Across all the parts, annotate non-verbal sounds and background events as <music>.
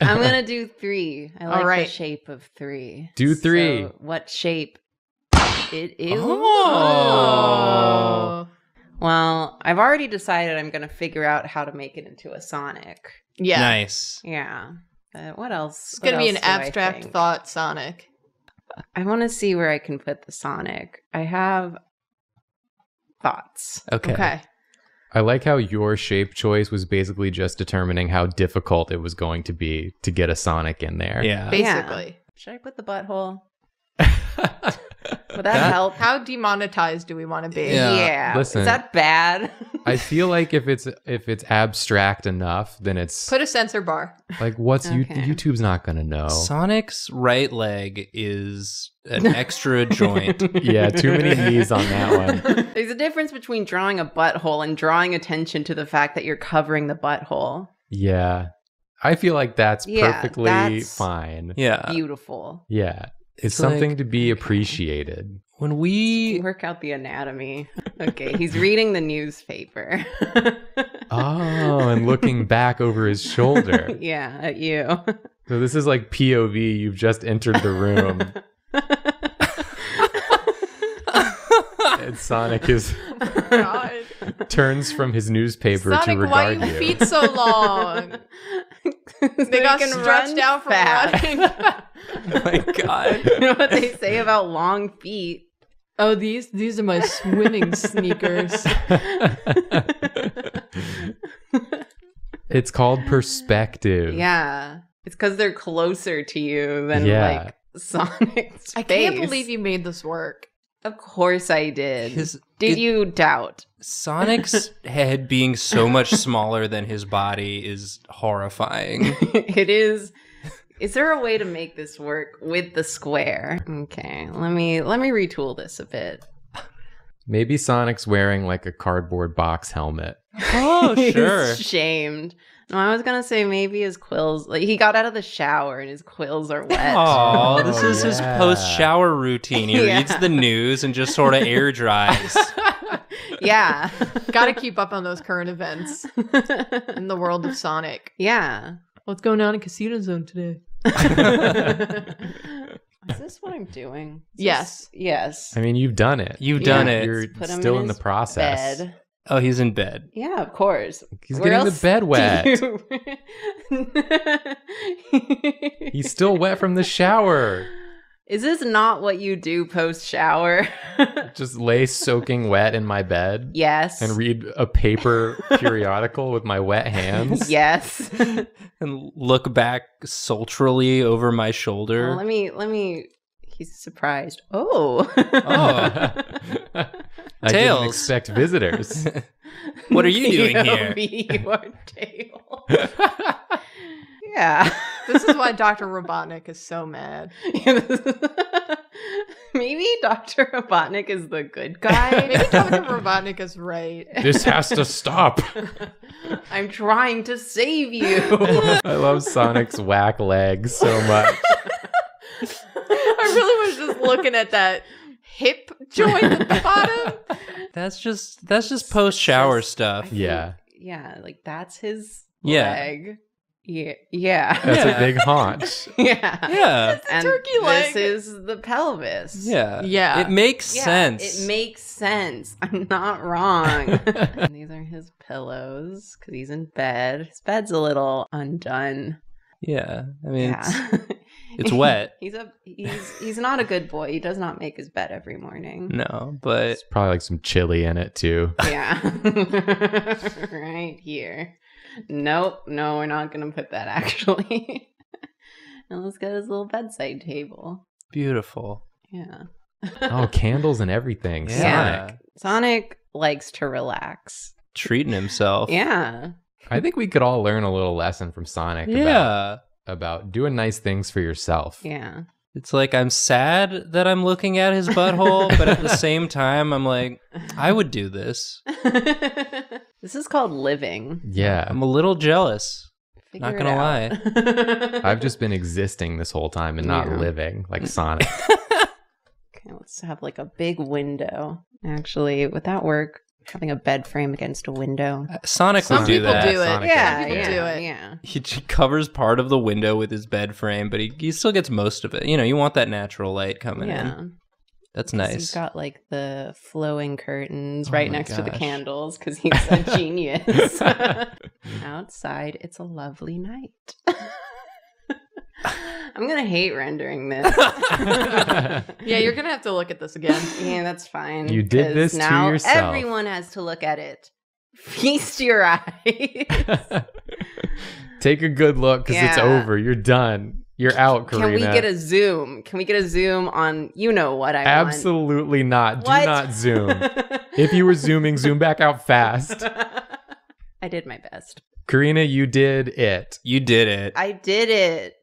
I'm gonna <laughs> do three. I like right. the shape of three. Do three. So what shape? It is. Oh. oh. Well, I've already decided I'm gonna figure out how to make it into a Sonic. Yeah. Nice. Yeah. But what else? It's what going to be an else do I abstract thought Sonic. I want to see where I can put the Sonic. I have thoughts. Okay. Okay. I like how your shape choice was basically just determining how difficult it was going to be to get a Sonic in there. Yeah. Basically. Should I put the butthole? <laughs> Would that, That- help? How demonetized do we want to be? Yeah. Listen. Is that bad? I <laughs> feel like if it's if it's abstract enough, then it's Put a sensor bar. like what's you, Okay. YouTube's not gonna know. Sonic's right leg is an <laughs> extra joint. yeah, too many knees on that one. <laughs> There's a difference between drawing a butthole and drawing attention to the fact that you're covering the butthole. Yeah, I feel like that's Yeah, perfectly that's- fine. Yeah. Beautiful. Yeah, it's, It's something like- to be Okay. appreciated. When we Work out the anatomy. Okay, he's <laughs> reading the newspaper. <laughs> Oh, and looking back over his shoulder. <laughs> yeah, at you. So this is like POV. You've just entered the room, and Sonic is God. turns from his newspaper to Sonic, why regard are your you. feet so long? <laughs> they got stretched out from running. <laughs> Oh my god. <laughs> you know what they say about long feet? oh, these these are my swimming sneakers. it's called perspective. Yeah. It's because they're closer to you than Yeah. like Sonic's I can't believe you made this work. Of course I did. His did it- you doubt? Sonic's <laughs> head being so much smaller than his body is horrifying. <laughs> it is. Is there a way to make this work with the square? Okay, let me let me retool this a bit. Maybe Sonic's wearing like a cardboard box helmet. Oh, <laughs> sure. He's shamed. No, I was gonna say maybe his quills. Like he got out of the shower and his quills are wet. <laughs> Oh, this Oh, is his post shower routine. He <laughs> Yeah. reads the news and just sort of air dries. <laughs> yeah. Got to keep up on those current events in the world of Sonic. yeah. What's going on in Casino Zone today? Is this what I'm doing? Is Yes. this- Yes. I mean, you've done it. You've Yeah. done it. You're still in in, the process. Bed. Oh, he's in bed. Yeah, of course. He's Where getting the bed wet. you- <laughs> <laughs> He's still wet from the shower. Is this not what you do post shower? <laughs> Just lay soaking wet in my bed yes. and read a paper periodical with my wet hands. yes. And look back sultrily over my Well, shoulder. let me let me he's surprised. Oh. Oh. I didn't expect visitors. <laughs> What are you doing here? Your <laughs> tail. yeah. This is why <laughs> Dr. Robotnik is so mad. Maybe Dr. Robotnik is the good guy. Maybe Dr. Robotnik is right. this has to stop. I'm trying to save you. I love Sonic's whack legs so much. I really was just looking at that hip joint at the bottom. <laughs> That's just that's just post shower Just- stuff. Yeah. yeah, like that's his Yeah. leg. Yeah. Yeah. That's Yeah. a big <laughs> haunch. yeah. Yeah. And turkey leg. this is the pelvis. Yeah. Yeah. It makes Yeah, sense. It makes sense. I'm not wrong. <laughs> and these are his pillows because he's in bed. His bed's a little undone. yeah. I mean, yeah. It's wet. <laughs> he's a he's he's not a good boy. He does not make his bed every morning. No, but There's probably like some chili in it too. <laughs> Yeah. <laughs> right here. Nope. No, we're not gonna put that actually. and let's get his little bedside table. beautiful. Yeah. Oh, candles and everything. Yeah. Sonic. Sonic likes to relax. Treating himself. Yeah. I think we could all learn a little lesson from Sonic about, Yeah. About doing nice things for yourself. Yeah. It's like I'm sad that I'm looking at his butthole, but at the <laughs> same time, I'm like, I would do this. <laughs> this is called living. Yeah. I'm a little jealous. Figure Not gonna lie. <laughs> I've just been existing this whole time and not Yeah. living like Sonic. Okay, let's have like a big window. Actually, would that work? Having a bed frame against a window. Uh, Sonic Some would do people that. do it. Sonic Yeah, people yeah, do it. yeah. He, he covers part of the window with his bed frame, but he, he still gets most of it. You know, you want that natural light coming Yeah. in. That's nice. He's got like the flowing curtains Oh right my next to the candles because he's a <laughs> genius. <laughs> <laughs> Outside, it's a lovely night. I'm gonna hate rendering this. <laughs> Yeah, you're gonna have to look at this again. Yeah, that's fine. You did this to now yourself. Everyone has to look at it. Feast your eyes. <laughs> Take a good look because it's over. You're done. You're out, Can we get a zoom? Can we get a zoom on you know what I Absolutely not. want? Do not zoom. <laughs> if you were zooming, zoom back out fast. I did my best. Karina, you did it. you did it. I did it.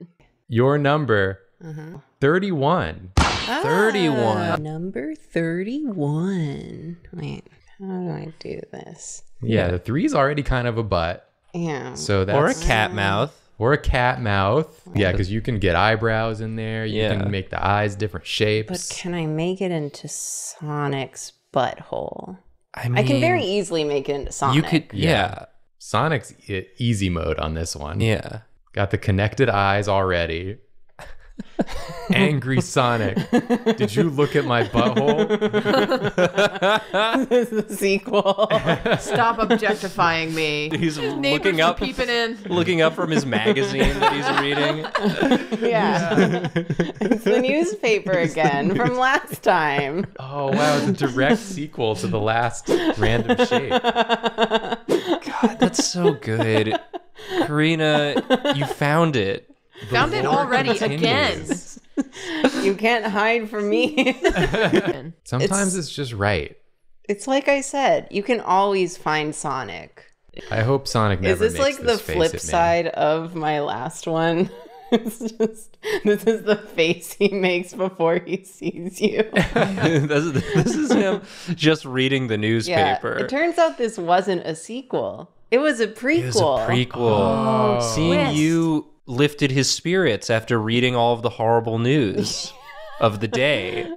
Your number Uh-huh. 31. 31. Ah, number 31. Wait, how do I do this? Yeah, the three's already kind of a butt. Yeah. So that's or a cat mouth. or a cat mouth. Yeah, because you can get eyebrows in there. You Yeah. can make the eyes different shapes. but can I make it into Sonic's butthole? I mean, I can very easily make it into Sonic. You could, yeah, Sonic's e- easy mode on this one. yeah. Got the connected eyes already. <laughs> Angry Sonic. Did you look at my butthole? this is the sequel. Stop objectifying me. He's Neighbors looking up, peeping in. looking up from his magazine that he's reading. <laughs> yeah. it's the newspaper again from last time. Oh wow, it's a direct sequel to the last random shape. <laughs> God, that's so good. Karina, you found it. Found it already continues. You can't hide from me. <laughs> Sometimes It's- it's just right. it's like I said, you can always find Sonic. I hope Sonic never Is this makes like the this face flip side of my last one? <laughs> it's just this is the face he makes before he sees you. <laughs> this, is, this is him just reading the yeah. newspaper. It turns out this wasn't a sequel. It was a prequel. It was a prequel. Oh. Seeing twist. you lifted his spirits after reading all of the horrible news <laughs> of the day.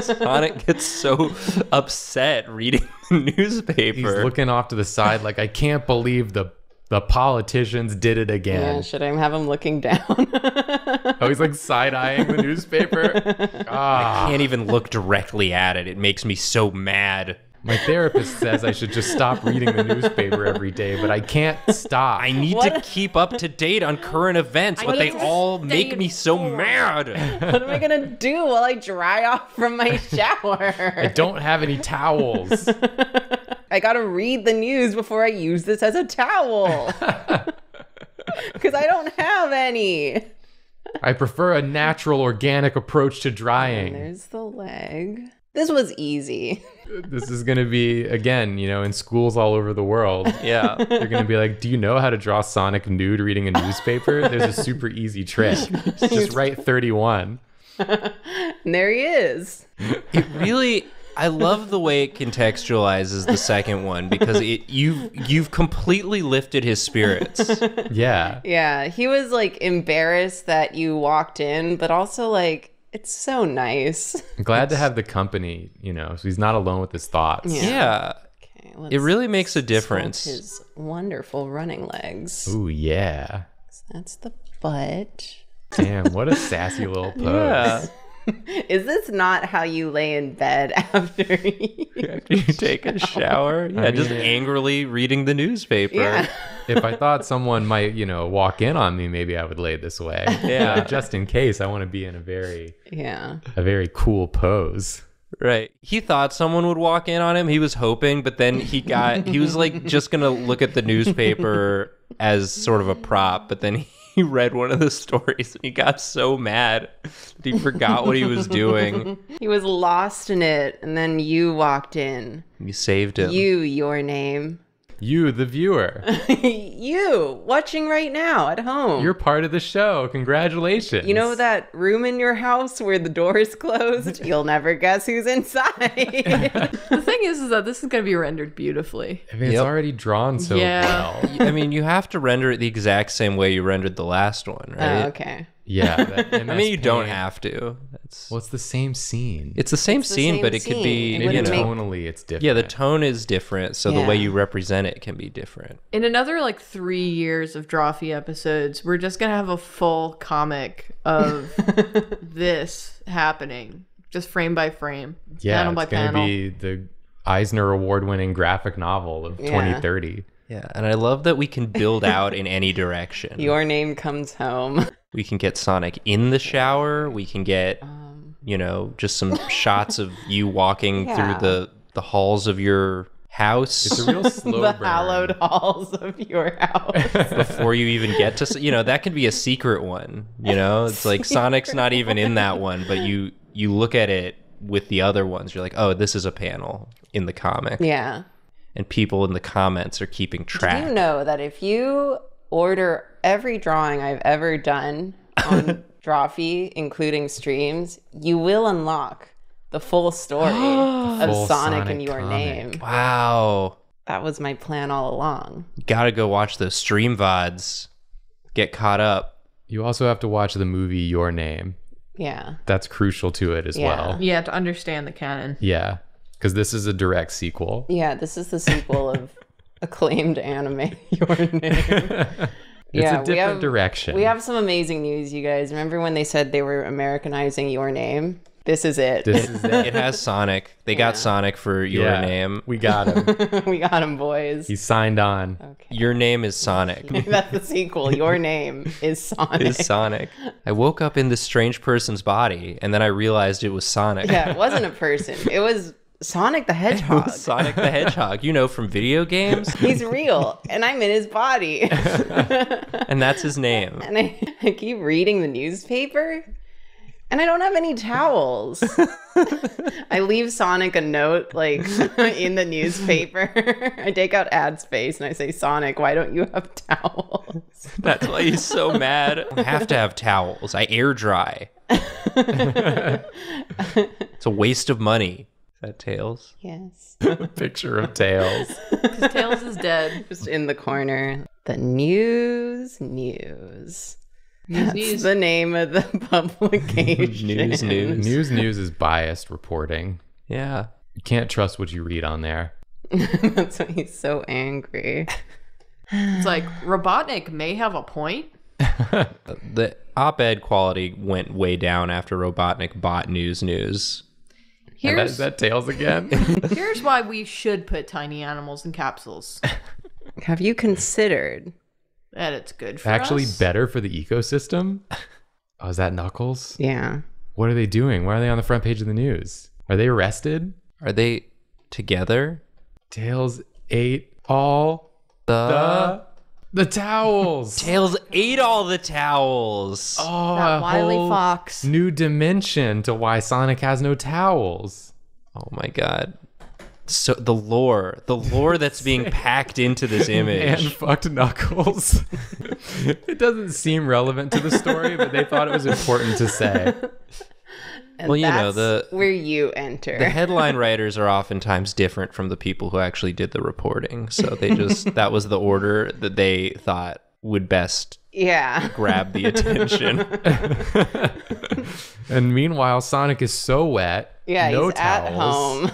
Sonic gets so upset reading <laughs> the newspaper. He's looking off to the side like I can't believe the the politicians did it Yeah, again. should I have him looking down? <laughs> Oh, he's like side eyeing the newspaper. Ah, can't even look directly at it. It makes me so mad. My therapist says I should just stop reading the newspaper every day, but I can't stop. I need to keep up to date on current events, I but they all make me so mad. <laughs> what am I gonna do while I dry off from my <laughs> shower? I don't have any towels. <laughs> I gotta read the news before I use this as a towel. Because I don't have any. I prefer a natural, organic approach to And drying. there's the leg. This was easy. This is going to be, again, you know, in schools all over the world. Yeah. They're going to be like, Do you know how to draw Sonic nude reading a newspaper? There's a super easy trick. Just write 31. And there he is. It really I love the way it contextualizes the second one because it you've you've completely lifted his spirits. Yeah. Yeah, he was like embarrassed that you walked in, but also like, it's so nice. I'm glad to have the company, you know, so he's not alone with his thoughts. Yeah. Yeah. Okay, let's It really makes a difference. His wonderful running legs. Ooh, yeah. That's the butt. Damn, what a sassy little <laughs> pose. Yeah. <laughs> Is this not how you lay in bed <laughs> after you? After you take a shower. Yeah, I just angrily reading the newspaper. Yeah. <laughs> If I thought someone might, you know, walk in on me, maybe I would lay this way. Yeah. But just in case, I want to be in a very, Yeah. a very cool pose. Right. He thought someone would walk in on him. He was hoping, but then he got he was like just going to look at the newspaper as sort of a prop, but then he read one of the stories and he got so mad that he forgot what he was doing. <laughs> He was lost in it, and then you walked in. You saved him. You, your name. You, the viewer, <laughs> you, watching right now at home. you're part of the show. Congratulations. you know that room in your house where the door is closed? <laughs> You'll never guess who's inside. <laughs> The thing is, is that this is going to be rendered beautifully. I mean, it's already drawn so Yeah. well. I mean, you have to render it the exact same way you rendered the last one, right? oh, okay. Yeah. <laughs> that I mean, MS you don't have to. It's Well, it's the same scene. it's the same It's the scene, same but it could be scene. It Maybe you wouldn't know. make- tonally it's different. Yeah, the tone is different, so the way Yeah. you represent it can be different. In another like three years of Drawfee episodes, we're just gonna have a full comic of <laughs> this happening, just frame by frame, yeah, panel by it's gonna panel. be the Eisner Award-winning graphic novel of Yeah. 2030. Yeah, and I love that we can build out in any direction. <laughs> Your name comes home. We can get Sonic in the shower. We can get, Um, you know, just some shots of you walking <laughs> Yeah. through the the halls of your house It's a real <laughs> slow the burn. hallowed halls of your house. <laughs> before you even get to, you know, that could be a secret one. You know, it's like Sonic's not even in that one, but you you look at it with the other ones. You're like, oh, this is a panel in the comic, yeah. and people in the comments are keeping track. Do you know that if you order every drawing I've ever done on <laughs> Drawfee, including streams, you will unlock the full story of <gasps> Full Sonic, Sonic and your comic. name. Wow. That was my plan all along. Gotta go watch those stream VODs. Get caught up. You also have to watch the movie Your Name. Yeah. That's crucial to it as Yeah. well. Yeah, to understand the canon. Yeah, because this is a direct sequel. Yeah, this is the sequel of <laughs> acclaimed anime Your Name. <laughs> It's Yeah, a we different have- direction. We have some amazing news, you guys. Remember when they said they were Americanizing Your Name? This is it. This is It it. has Sonic. They got Sonic for your Yeah, name. We got him. <laughs> we got him, boys. He signed on. Okay. Your name is Sonic. <laughs> That's the sequel. Your name is Sonic. is Sonic. I woke up in this strange person's body, and then I realized it was Sonic. yeah, it wasn't a <laughs> person. It was Sonic the <laughs> Hedgehog. Sonic the Hedgehog. You know from video games, <laughs> He's real, and I'm in his body. <laughs> and that's his name. and I, I keep reading the newspaper, and I don't have any towels. I leave Sonic a note like in the newspaper. I take out ad space and I say, Sonic, why don't you have towels? That's why he's so mad. I have to have towels. I air dry. it's a waste of money. Is that Tails? <laughs> Yes. <laughs> Picture of Tails. <laughs> Because Tails is dead. Just in the corner. The news, news. That's news. the name of the publication. News, news. News News is biased reporting. Yeah. You can't trust what you read on there. That's why he's so angry. It's like Robotnik may have a point. The op-ed quality went way down after Robotnik bought News News. And that, Here's is that Tails again? <laughs> here's why we should put tiny animals in capsules. <laughs> Have you considered? That it's good for Actually, us. better for the ecosystem? <laughs> Oh, is that Knuckles? Yeah. What are they doing? Why are they on the front page of the news? Are they arrested? Are they together? Tails ate all The, the the towels. Tails ate all the towels. Oh, That a wily whole fox. New dimension to why Sonic has no towels. Oh my god. So the lore, the lore that's being <laughs> packed into this image. And fucked Knuckles. <laughs> it doesn't seem relevant to the story, but they thought it was important to say. <laughs> And Well, you know, the- where you enter. The headline <laughs> writers are oftentimes different from the people who actually did the reporting. So they just <laughs> that was the order that they thought would best yeah. grab the <laughs> attention. And meanwhile, Sonic is so wet. Yeah, no he's at home.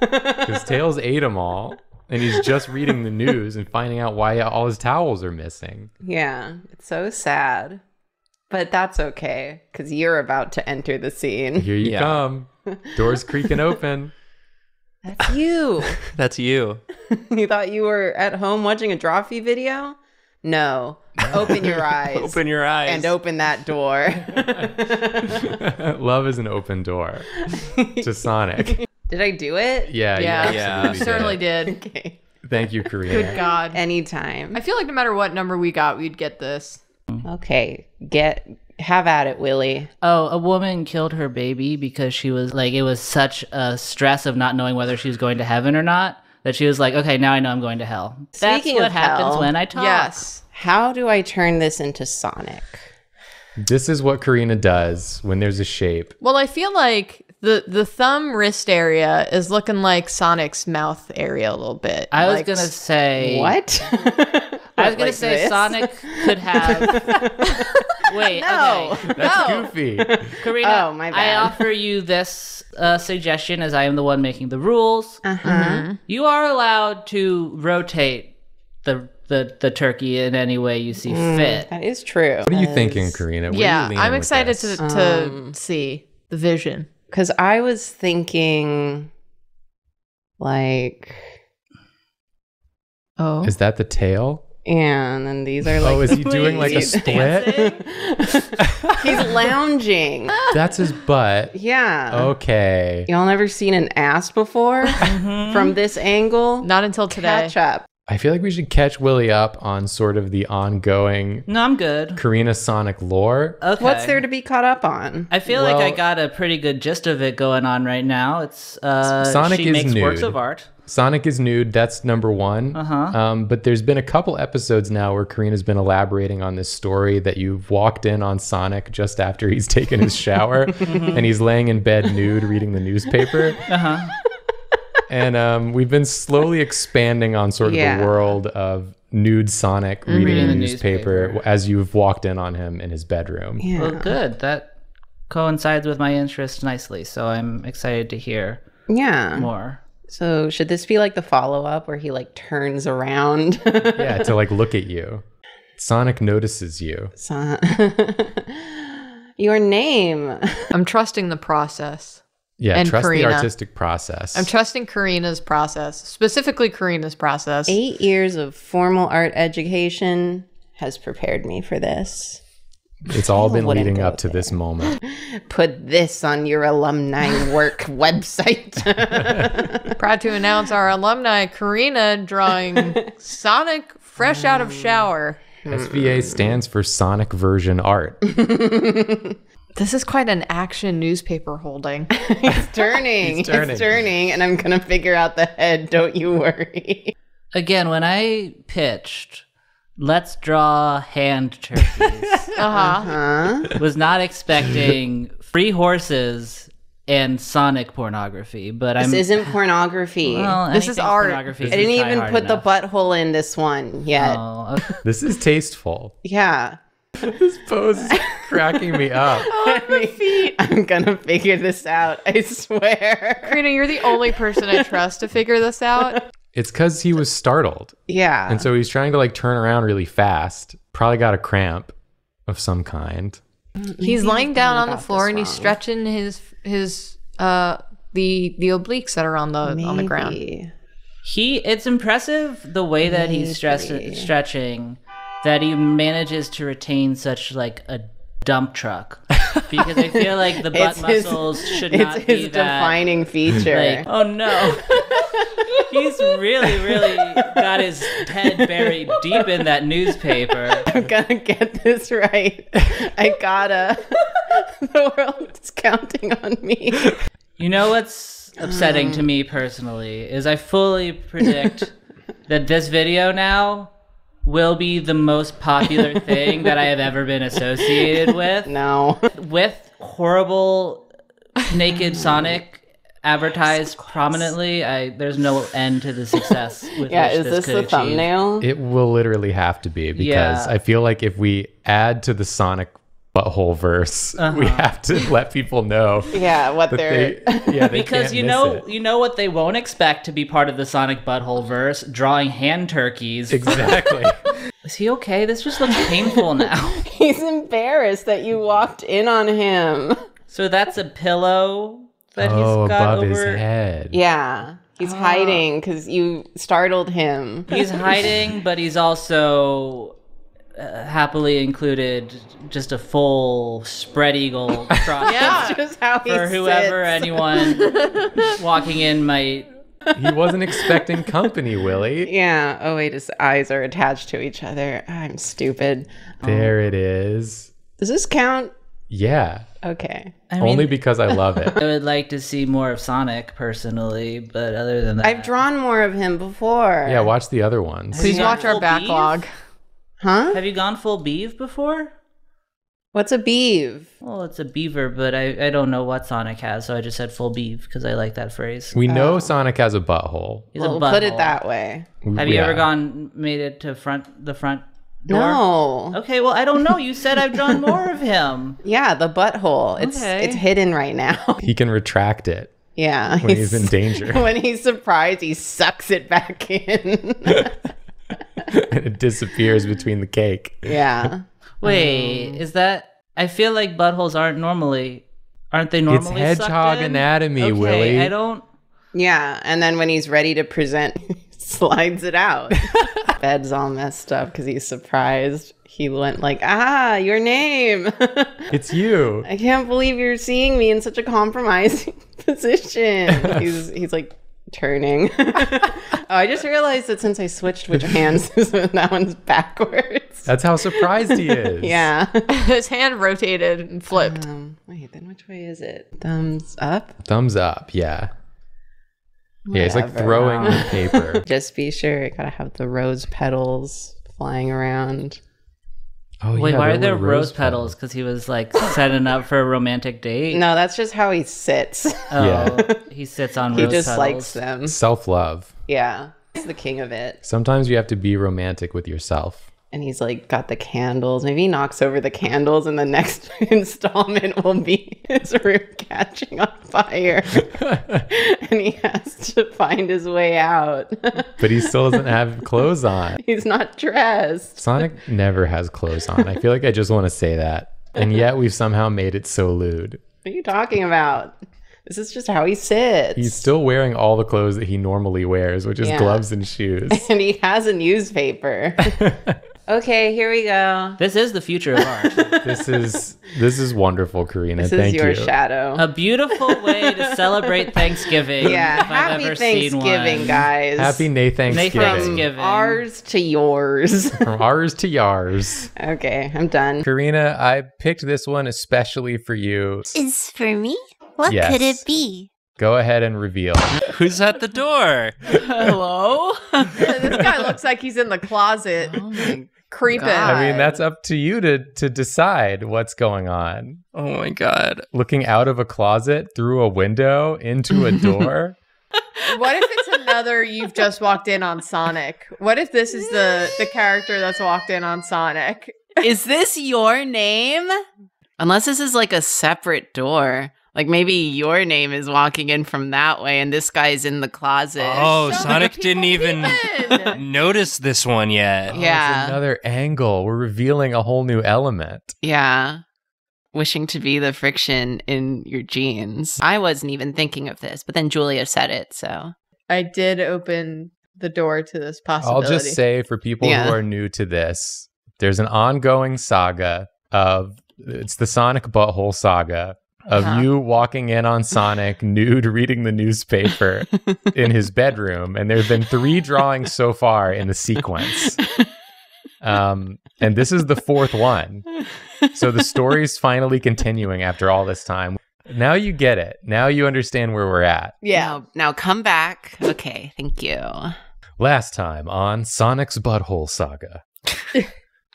Because Tails ate them all. And he's just reading the news and finding out why all his towels are missing. yeah. It's so sad. But that's okay, because you're about to enter the scene. Here you Yeah. come. Doors creaking open. <laughs> That's you. <laughs> That's you. you thought you were at home watching a Drawfee video? No. Open your <laughs> eyes. Open your eyes. and open that door. Love is an open door to Sonic. Did I do it? Yeah, Yeah, you Yeah. absolutely you certainly did. did. Okay. Thank you, Karina. Good God. Anytime. I feel like no matter what number we got, we'd get this. Okay. Get have at it, Willie. Oh, a woman killed her baby because she was like, it was such a stress of not knowing whether she was going to heaven or not that she was like, okay, now I know I'm going to hell. That's Speaking what of happens hell, when I talk. Yes. How do I turn this into Sonic? This is what Karina does when there's a shape. Well, I feel like the the thumb wrist area is looking like Sonic's mouth area a little bit. I was gonna say What? <laughs> I was gonna Like say this? Sonic could have <laughs> Wait, No. okay. That's goofy. Karina, Oh, my I offer you this uh, suggestion as I am the one making the rules. Uh-huh. You are allowed to rotate the the, the turkey in any way you see fit. That is true. What are you thinking, Karina? Where yeah, are you I'm excited to, to Um, see the vision. Because I was thinking, like, Oh. Is that the tail? And then these are oh, like. Oh, is he doing like a split? <laughs> He's lounging. That's his butt. Yeah. Okay. Y'all never seen an ass before mm-hmm. from this angle? Not until today. Catch up. I feel like we should catch Willie up on sort of the ongoing No, I'm good. Karina Sonic lore. Okay. What's there to be caught up on? I feel like I got a pretty good gist of it going on right now. It's uh, Sonic she is makes works nude. of art. Sonic is nude. That's number one. Uh-huh. Um, but there's been a couple episodes now where Karina's been elaborating on this story that you've walked in on Sonic just after he's <laughs> taken his shower <laughs> and he's laying in bed nude reading the newspaper. Uh-huh. And um, we've been slowly expanding on sort of Yeah. the world of nude Sonic reading, Reading the the newspaper, newspaper. as you've walked in on him in his bedroom. Yeah. Well, good. That coincides with my interest nicely, so I'm excited to hear yeah. more. So should this be like the follow up where he like turns around? <laughs> Yeah, to like look at you. Sonic notices you. So- <laughs> Your name. I'm trusting the process. Yeah, And trust Karina. the artistic process. I'm trusting Karina's process, specifically Karina's process. Eight years of formal art education has prepared me for this. it's all been leading up to this moment. <laughs> Put this on your alumni work <laughs> website. <laughs> Proud to announce our alumni Karina drawing Sonic fresh out of mm. shower. SVA stands for Sonic Version Art. This is quite an action newspaper holding. <laughs> it's <laughs> turning. He's turning. It's turning, and I'm gonna figure out the head. Don't you worry. Again, when I pitched, let's draw hand turkeys, <laughs> Uh huh. Huh? was not expecting free horses and Sonic pornography, but I'm. This isn't pornography. well, This is art. pornography I didn't even put enough. the butthole in this one yet. Oh, okay. This is tasteful. Yeah. <laughs> This pose is cracking me up. <laughs> My feet. I'm gonna figure this out. I swear. Karina, you're the only person I <laughs> trust to figure this out. It's because he was startled. Yeah. And so he's trying to like turn around really fast. Probably got a cramp of some kind. He's lying down on the floor and he's stretching his his uh the the obliques that are on the on the ground. He it's impressive the way that he's stress, Maybe. stretching that he manages to retain such like a dump truck because I feel like the <laughs> butt It's his- muscles should not his be that defining feature. like <laughs> oh no <laughs> he's really really got his head buried deep in that newspaper I'm gonna get this right. I gotta. the world is counting on me. you know what's upsetting to me personally is I fully predict that this video now will be the most popular <laughs> thing that I have ever been associated with <laughs> No. with horrible naked Sonic advertised prominently. I there's no end to the success <laughs> with Yeah, is this this the achieve. thumbnail? It will literally have to be because Yeah. I feel like if we add to the Sonic butthole verse, <laughs> we uh-huh. have to let people know Yeah, what they're. they, yeah, they <laughs> Because can't you miss know, it. you know what they won't expect to be part of the Sonic butthole verse: drawing hand turkeys. exactly. <laughs> Is he okay? This just looks painful now. He's embarrassed that you walked in on him. So that's a pillow that oh, he's got above over. his head. Yeah. He's ah. hiding because you startled him. He's hiding, but he's also uh, happily included just a full spread eagle <laughs> crop Yeah. <laughs> Just how he for whoever sits. anyone <laughs> walking in might. He wasn't expecting company, Willie. Yeah. Oh wait, his eyes are attached to each other. I'm stupid. There it is. Does this count? Yeah. Okay. I Only mean, because I love it. I would like to see more of Sonic personally, but other than that, I've drawn more of him before. Yeah, watch the other ones. Please watch our full backlog. Beef? Huh? Have you gone full beef before? What's a beeve? Well, it's a beaver, but I, I don't know what Sonic has, so I just said full beef because I like that phrase. We know oh. Sonic has a butthole. He's Well, a put it that way. Have you Yeah. ever gone made it to front the front door? No. Okay, well, I don't know. You said I've drawn more of him. <laughs> Yeah, the butthole. It's Okay. it's hidden right now. <laughs> He can retract it Yeah. when he's in danger. <laughs> When he's surprised, he sucks it back in. <laughs> and it disappears between the cake. yeah. <laughs> Wait, is that? I feel like buttholes aren't normally, aren't they normally? it's sucked hedgehog anatomy, okay, Willie. I don't. Yeah. And then when he's ready to present, <laughs> he slides it out. Bed's all messed up because he's surprised. He went like, ah, your name. It's you. I can't believe you're seeing me in such a compromising position. he's he's like turning. <laughs> oh, I just realized that since I switched which hands <laughs> that one's backwards. That's how surprised he is. <laughs> Yeah. His hand rotated and flipped. Um, wait, then which way is it? Thumbs up? Thumbs up. Yeah. Yeah, he's like throwing the paper. Just be sure. I gotta have the rose petals flying around. Oh, Wait, yeah, why are there rose petals? Because he was like setting up for a romantic date. No, that's just how he sits. <laughs> Oh, Yeah. he sits on he rose just petals. likes them. Self love. Yeah. He's the king of it. Sometimes you have to be romantic with yourself. And he's like got the candles. Maybe he knocks over the candles, and the next <laughs> installment will be his room catching on fire, <laughs> and he has to find his way out. But he still doesn't have clothes on. he's not dressed. Sonic never has clothes on. I feel like I just want to say that. And yet we've somehow made it so lewd. What are you talking about? This is just how he sits. He's still wearing all the clothes that he normally wears, which is Yeah. gloves and shoes. <laughs> and he has a newspaper. Okay, here we go. This is the future of art. <laughs> this is this is wonderful, Karina. This Thank is your you. shadow. a beautiful way to celebrate Thanksgiving. yeah, if I've happy ever Thanksgiving, one. guys. Happy Nay Nay Thanksgiving. Thanksgiving. Ours to yours. <laughs> From ours to yours. okay, I'm done. Karina, I picked this one especially for you. Is for me? What Yes. could it be? Go ahead and reveal. Who's at the door? <laughs> Hello? this guy looks like he's in the closet Oh my creeping. God. I mean, that's up to you to to decide what's going on. Oh my god. Looking out of a closet through a window into a <laughs> door. What if it's another you've just walked in on Sonic? What if this is the the character that's walked in on Sonic? Is this your name? Unless this is like a separate door. Like maybe your name is walking in from that way and this guy's in the closet. Oh, so Sonic didn't even <laughs> notice this one yet. Oh, Yeah. another angle. We're revealing a whole new element. Yeah. Wishing to be the friction in your jeans. I wasn't even thinking of this, but then Julia said it, so. I did open the door to this possibility. I'll just say for people Yeah. who are new to this, there's an ongoing saga of it's the Sonic butthole saga of Uh-huh. you walking in on Sonic <laughs> nude reading the newspaper in his bedroom and there've been 3 drawings so far in the sequence. Um and this is the fourth one. So the story's finally continuing after all this time. Now you get it. Now you understand where we're at. yeah. Now, now come back. Okay, thank you. Last time on Sonic's Butthole Saga. <laughs>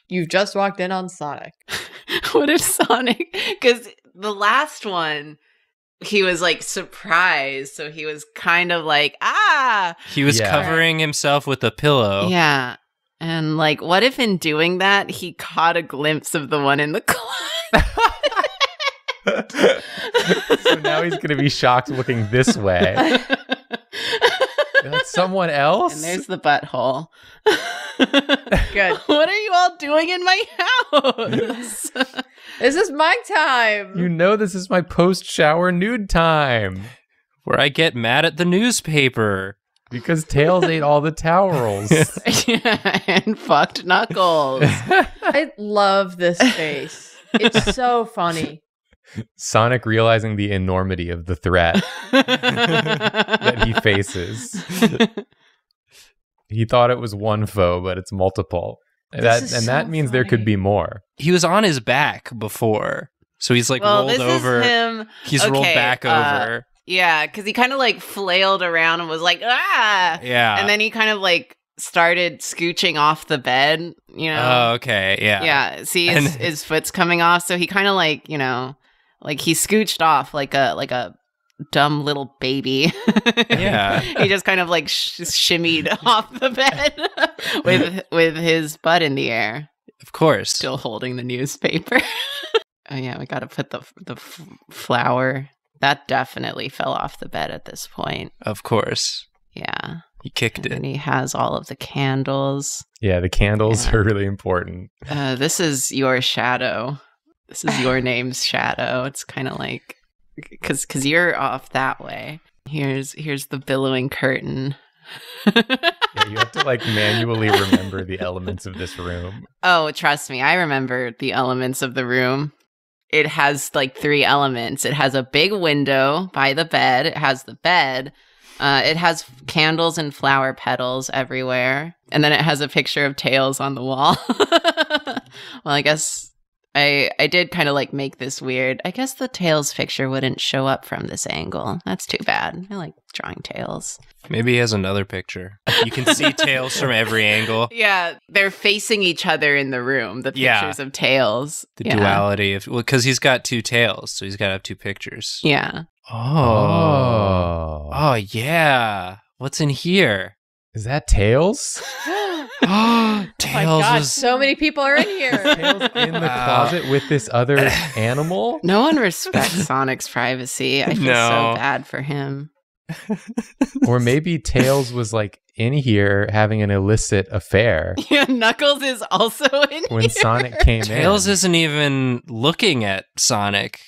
You've just walked in on Sonic. <laughs> what if Sonic? Because the last one, he was like surprised, so he was kind of like, ah, He was Yeah. covering himself with a pillow. yeah. And like, what if in doing that he caught a glimpse of the one in the <laughs> closet? <laughs> so now he's going to be shocked looking this way. <laughs> That's someone else? and there's the butthole. <laughs> Good. what are you all doing in my house? <laughs> This is my time. you know this is my post shower nude time Where I get mad at the newspaper. because Tails ate all the towels. yeah, <laughs> and fucked Knuckles. I love this face. It's so funny. Sonic realizing the enormity of the threat that he faces. <laughs> He thought it was one foe, but it's multiple. That, is and that so means there could be more. He was on his back before. So he's like well, rolled this over. is him. He's rolled Okay, back uh, over. Yeah, because he kind of like flailed around and was like, ah. Yeah. and then he kind of like started scooching off the bed, you know? Oh, okay. Yeah. yeah. See, his, his foot's coming off. So he kind of like, you know, like he scooched off like a, like a, dumb little baby. <laughs> Yeah. he just kind of like sh- shimmied <laughs> off the bed <laughs> with with his butt in the air. Of course. Still holding the newspaper. oh yeah, we got to put the the f- flower. That definitely fell off the bed at this point. Of course. Yeah. He kicked And it. then he has all of the candles. Yeah, the candles Yeah. are really important. Uh, this is your shadow. This is your name's shadow. It's kind of like because because you're off that way. Here's here's the billowing curtain. Yeah, you have to like manually remember the elements of this room. oh, trust me, I remember the elements of the room. It has like three elements. It has a big window by the bed. It has the bed. Uh, it has candles and flower petals everywhere, and then it has a picture of tails on the wall. <laughs> well, I guess I I did kind of like make this weird. I guess the tails picture wouldn't show up from this angle. That's too bad. I like drawing tails. Maybe he has another picture. You can see <laughs> tails from every angle. Yeah, they're facing each other in the room. The Yeah. pictures of tails. The yeah. duality of well, because he's got two tails, so he's got to have two pictures. Yeah. Oh. oh. Oh yeah. What's in here? Is that Tails? <laughs> Tails <gasps> oh my God, was so many people are in here. <laughs> Tails in the Wow. closet with this other <laughs> animal? No one respects Sonic's privacy. I feel No. so bad for him. <laughs> Or maybe Tails was like in here having an illicit affair Yeah, Knuckles is also in when here. Sonic came Tails in. Tails isn't even looking at Sonic.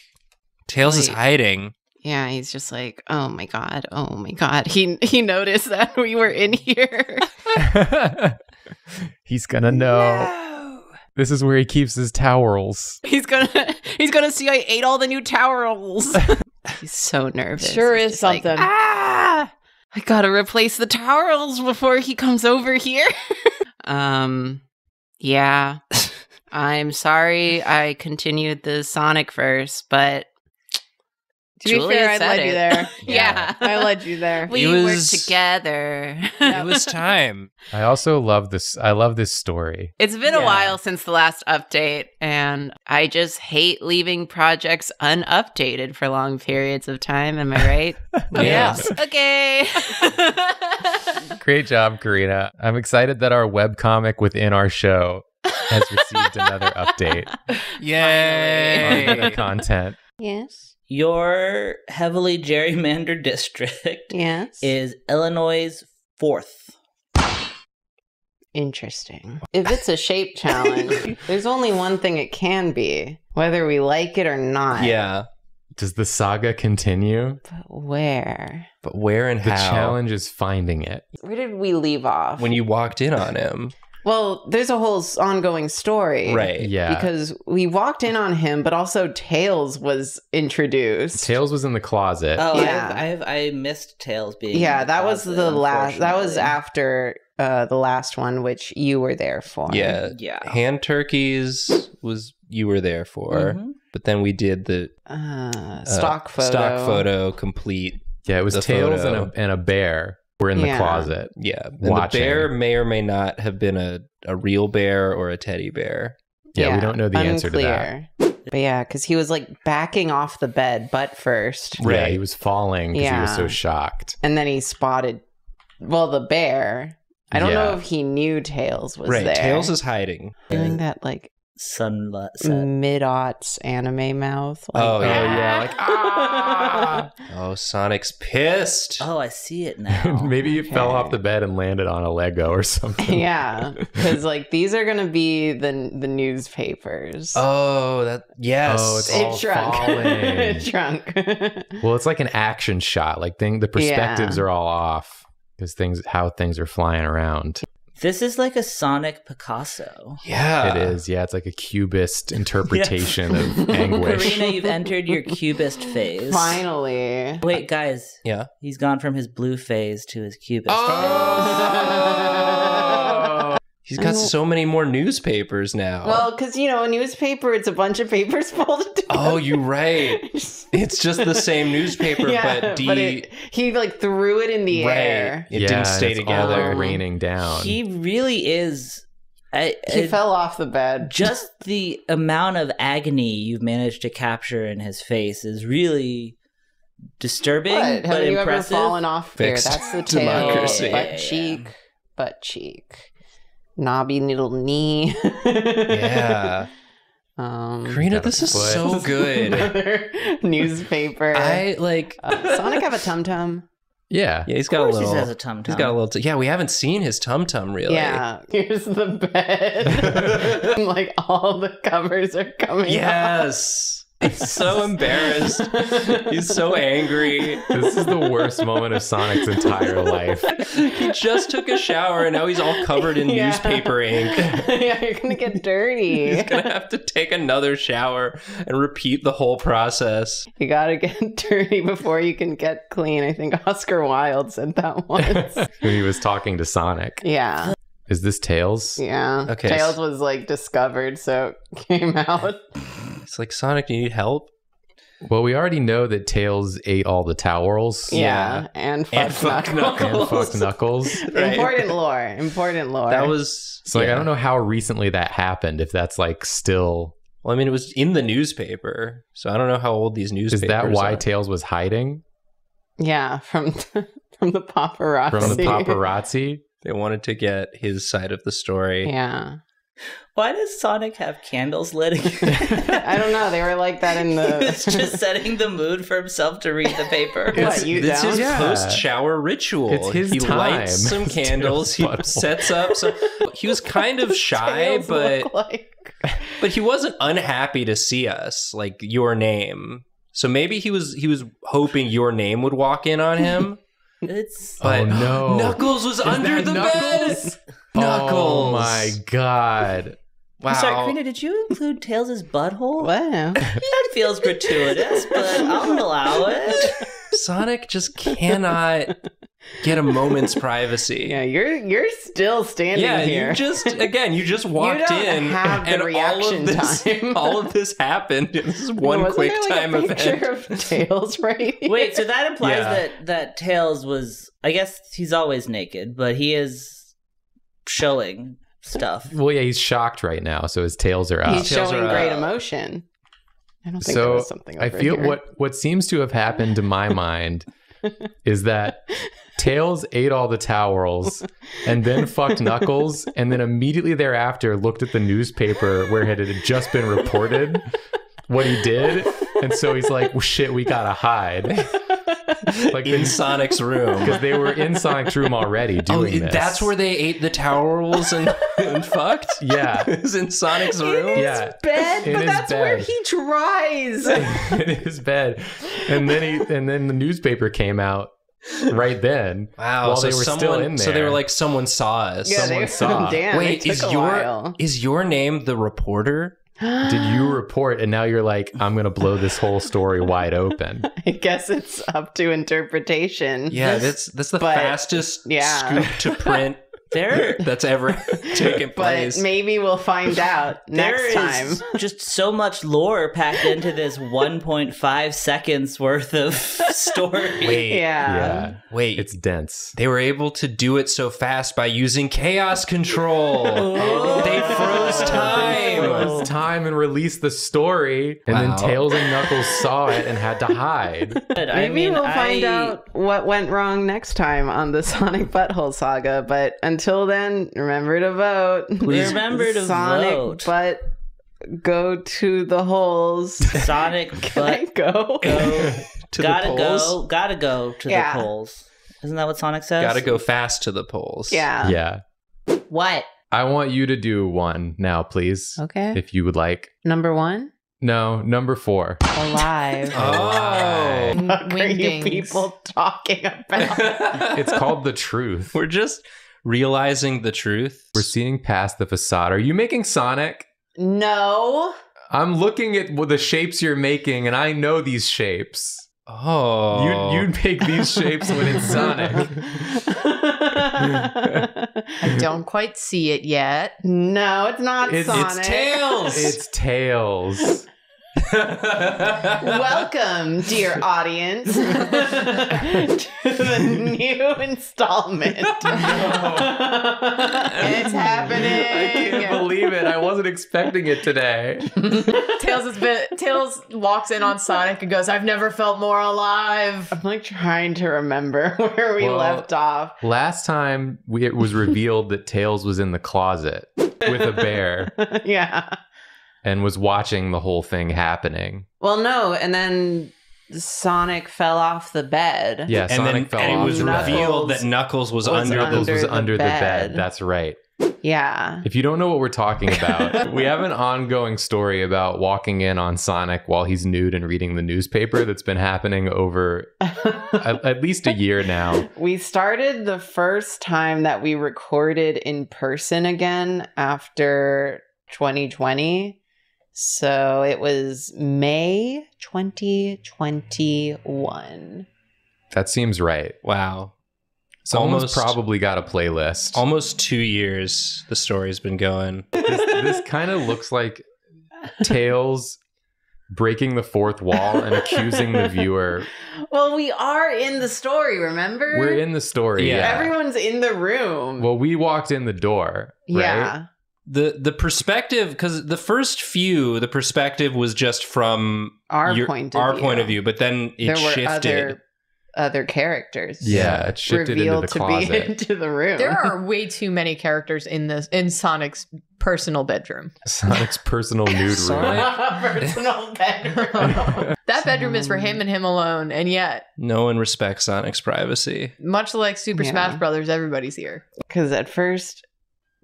Tails is hiding. Yeah, he's just like, oh my god, oh my god. He he noticed that we were in here. He's gonna know. This is where he keeps his towels. He's gonna <laughs> he's gonna see I ate all the new towels. <laughs> he's so nervous. Sure He's is just like, something. ah, I gotta replace the towels before he comes over here. <laughs> um, yeah. I'm sorry I continued the Sonic verse, but To be Julia fair, I led it. you there. <laughs> Yeah. I led you there. we was- work together. It was <laughs> time. I also love this. I love this story. It's been Yeah. a while since the last update, and I just hate leaving projects unupdated for long periods of time. Am I right? <laughs> Yes. okay. Great job, Karina. I'm excited that our webcomic within our show has received another update on Yay! the content. yes. Your heavily gerrymandered <laughs> district Yes. is Illinois' fourth. Interesting. If it's a shape <laughs> challenge, there's only one thing it can be, whether we like it or not. yeah. Does the saga continue? But where? But where and The how? challenge is finding it. Where did we leave off? When you walked in on him. Well, there's a whole ongoing story. Right. Yeah. Because we walked in on him, but also Tails was introduced. Tails was in the closet. Oh, Yeah. I, have, I have missed Tails being. yeah, in the that was the last. That was after uh, the last one, which you were there for. Yeah. Yeah. Hand turkeys was you were there for. Mhm. But then we did the Uh, uh, stock photo. Stock photo complete. Yeah, it was The Tails and a, and a bear were in the Yeah. closet. Yeah. And Watching. the bear may or may not have been a, a real bear or a teddy bear. Yeah, we don't know the answer to that. unclear. But yeah, because he was like backing off the bed butt first, Yeah, he was falling because he was so shocked. and then he spotted, well, the bear. I don't know if he knew Tails was right. there. Tails is hiding. doing that like Sunlight. mid aughts anime mouth. Like, Oh, yeah. Oh, yeah, like, <laughs> ah! Oh, Sonic's pissed. Oh, I see it <laughs> now. Maybe he fell off the bed and landed on a Lego or something. yeah, <laughs> because like these are gonna be the the newspapers. Oh, that yes. Oh, it's all it shrunk. falling. it shrunk. Well, it's like an action shot. Like thing, the perspectives Yeah. are all off because things, how things are flying around. This is like a Sonic Picasso. yeah. it is, yeah. It's like a cubist <laughs> interpretation of anguish. Karina, you've entered your cubist phase. Finally. Wait, guys. Yeah. He's gone from his blue phase to his cubist Oh! <laughs> He's got so many more newspapers now. Well, because you know, a newspaper, it's a bunch of papers <laughs> folded together. oh, you're right. <laughs> It's just the same newspaper, yeah, but D. but it, he like threw it in the right. air. It Yeah, didn't stay it's together. like, raining down. He really is. I, He I- fell off the bed. <laughs> just the amount of agony you've managed to capture in his face is really disturbing What? but Have you impressive. ever fallen off there? Fixed That's the tail. democracy. Butt Yeah. cheek. Butt cheek. Knobby little knee. Yeah. <laughs> um, Karina, this is foot. so good. <laughs> newspaper. I like. Uh, Sonic have a tum tum. Yeah. Yeah, he's Of got a little. he says a tum He's got a little. T- yeah, we haven't seen his tum tum really. Yeah, here's the bed. <laughs> like all the covers are coming. Yes. He's so embarrassed. He's so angry. This is the worst moment of Sonic's entire life. He just took a shower and now he's all covered in <laughs> Yeah. newspaper ink. <laughs> yeah, you're gonna get dirty. He's gonna have to take another shower and repeat the whole process. You gotta get <laughs> dirty before you can get clean. I think Oscar Wilde said that once. when he was talking to Sonic. yeah, Is this Tails? yeah. Okay. Tails was like discovered, so it came <laughs> out. It's like Sonic, you need help? Well, we already know that Tails ate all the towels. Yeah, and And fucked fucked Knuckles. And Knuckles. fucked <laughs> Knuckles. Right. Important lore. Important lore. That was So like, yeah. I don't know how recently that happened. If that's like still Well, I mean, it was in the newspaper, so I don't know how old these newspapers. is that why are. Tails was hiding yeah from <laughs> from the paparazzi. from the paparazzi? They wanted to get his side of the story? Yeah, Why does Sonic have candles lit? <laughs> I don't know. They were like that in <laughs> the. it's the. just setting the mood for himself to read the paper. <laughs> What, you It's don't? his Yeah. post-shower ritual. It's his he time. lights some candles. He sets up. So he was kind of shy, but like. but he wasn't unhappy to see us. Like your name. So maybe he was he was hoping your name would walk in on him. It's <laughs> oh, But oh no! Knuckles was under the Knuckles? bed. Knuckles. Oh my god! Wow. I'm sorry, Karina, did you include Tails' butthole? Wow. <laughs> That feels <laughs> gratuitous, but I'll allow it. Sonic just cannot get a moment's <laughs> privacy. Yeah, you're you're still standing Yeah, here. you just again, you just walked don't in, have the and all reaction of this, time. all of this happened. This is one Wasn't quick there, like, time a picture event. of Tails right here? Wait, so that implies Yeah. that that Tails was I guess he's always naked, but he is showing stuff. Well, yeah, he's shocked right now, so his tails are up. He's Tails showing great up. emotion. I don't think there so was something. I feel here. what what seems to have happened to my <laughs> mind is that Tails ate all the towels and then fucked Knuckles, and then immediately thereafter looked at the newspaper where it had just been reported what he did, and so he's like, well, "Shit, we gotta hide." <laughs> like in Sonic's room. <laughs> because they were in Sonic's room already Oh, doing this. that's where they ate the towels and, <laughs> and fucked. Yeah. it was in Sonic's room. yeah. bed, in but his that's where he tries. in his bed, and then he and then the newspaper came out right then. Wow. While so they were someone, still in there. So they were like, someone saw us. yeah, Someone they, saw. Damn, Wait, it is took a your while. is your name the reporter? Did you report? And now you're like, I'm gonna blow this whole story wide open. <laughs> I guess it's up to interpretation. Yeah, that's that's the but- fastest yeah. scoop to print <laughs> There <laughs> that's ever taken place But maybe we'll find out next there time. is just so much lore packed into this 1.5 seconds worth of story. Wait, Yeah. Yeah, wait. it's dense. they were able to do it so fast by using chaos control. Oh. they froze time. Froze time and released the story, and then Tails and Knuckles saw it and had to hide. <laughs> But I Maybe mean, we'll find out what went wrong next time on the <laughs> Sonic Butthole Saga. But until then, remember to vote. Please remember to vote Sonic vote. Butt go to the holes. Sonic, <laughs> Can I but go? go, To gotta the polls. go, gotta go to Yeah. the polls. Isn't that what Sonic says? Gotta go fast to the polls. Yeah. Yeah, What? I want you to do one now, please, Okay. if you would like. Number one. No, number four. Alive. <laughs> Oh. What are you people talking about? <laughs> It's called the truth. We're just realizing the truth. We're seeing past the facade. Are you making Sonic? no. I'm looking at the shapes you're making, and I know these shapes. Oh. You you'd make these shapes when it's <laughs> Sonic. I don't quite see it yet. no, it's not It's- Sonic. it's Tails. It's Tails. Welcome, dear audience, <laughs> to the new installment. <laughs> it's happening. I can't believe it. I wasn't expecting it today. Tails has been Tails walks in on Sonic and goes, "I've never felt more alive." I'm like trying to remember <laughs> where we Well- left off. Last time we, it was revealed that Tails was in the closet with a bear yeah. And was watching the whole thing happening. Well, no, and then Sonic fell off the bed. Yeah, and Sonic then fell and it was the bed. revealed that Knuckles was, Was under Knuckles the was the under the bed. bed. That's right. Yeah. If you don't know what we're talking <laughs> about, we have an ongoing story about walking in on Sonic while he's nude and reading the newspaper that's been happening over <laughs> at, at least a year now. We started the first time that we recorded in person again after 2020. So it was May 2021. That seems right. wow. Someone's Almost- probably got a playlist. Almost two years the story's been going. <laughs> this this kind of looks like Tails breaking the fourth wall and accusing the viewer. <laughs> Well, we are in the story, remember? We're in the story. Yeah. Yeah. Everyone's in the room. well, we walked in the door. Right? yeah. The the perspective because the first few the perspective was just from Our your- point of our view. point of view, but then it there were shifted. other other characters. Yeah, it shifted into revealed the to be <laughs> into the room. There are way too many characters in this in Sonic's personal bedroom. Sonic's personal nude room. <laughs> Personal <laughs> bedroom. That bedroom is for him and him alone, and yet, No one respects Sonic's privacy. much like Super Yeah. Smash Brothers, everybody's here. Because at first,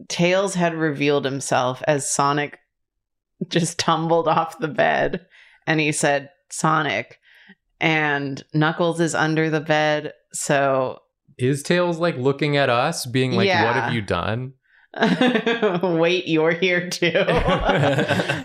Tails had revealed himself as Sonic just tumbled off the bed and he said, Sonic. And Knuckles is under the bed. So, Is Tails like looking at us, being like, "What have you done? <laughs> wait, you're here too. <laughs>